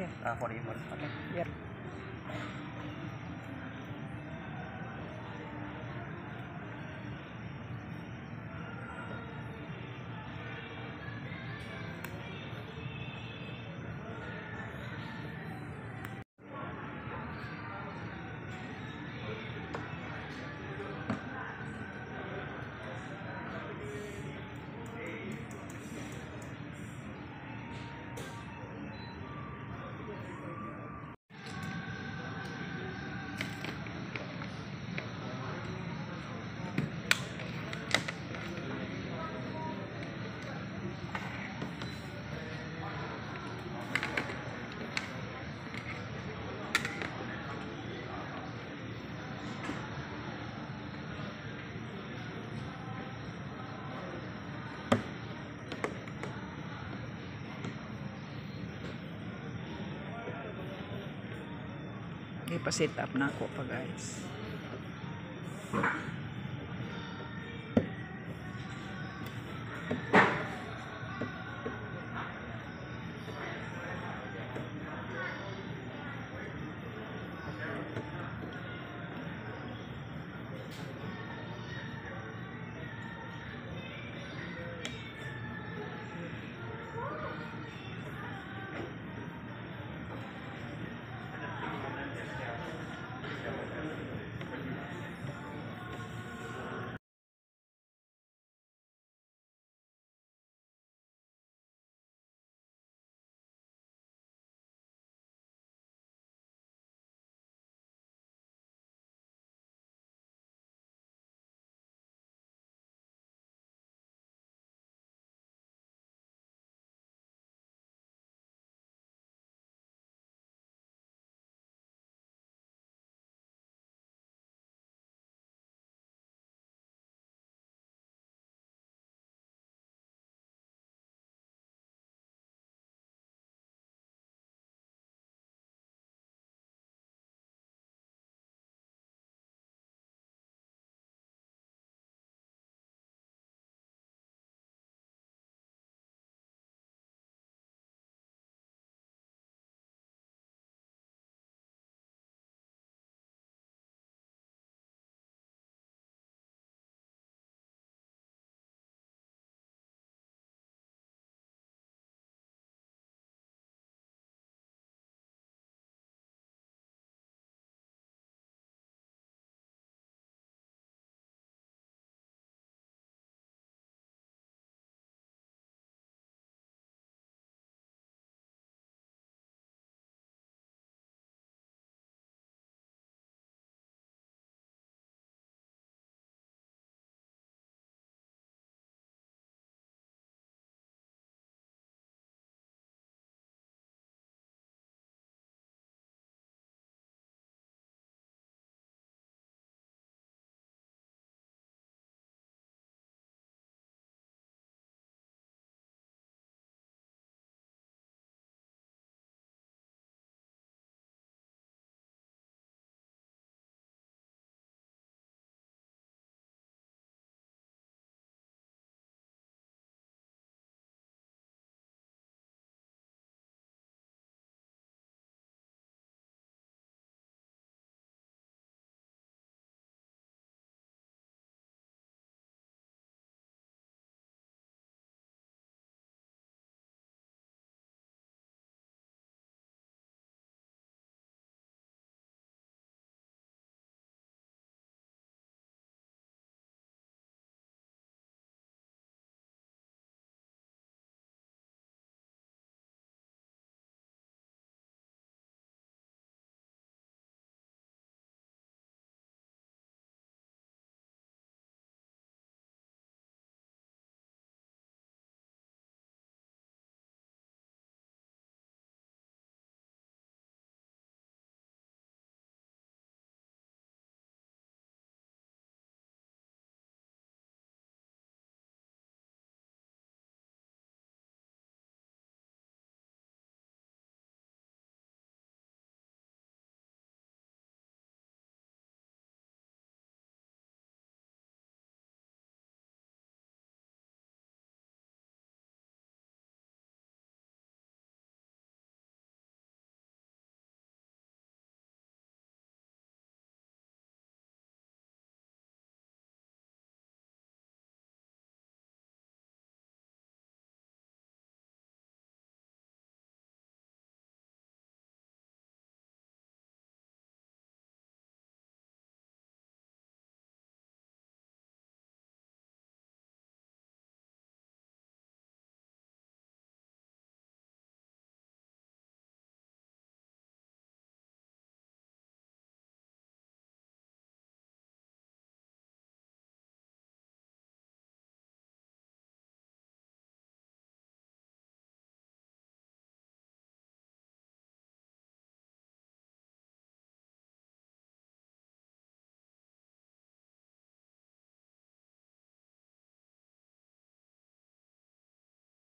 Yeah. Ah, forever. Okay. Yeah. Ipa-set up na ako pa guys.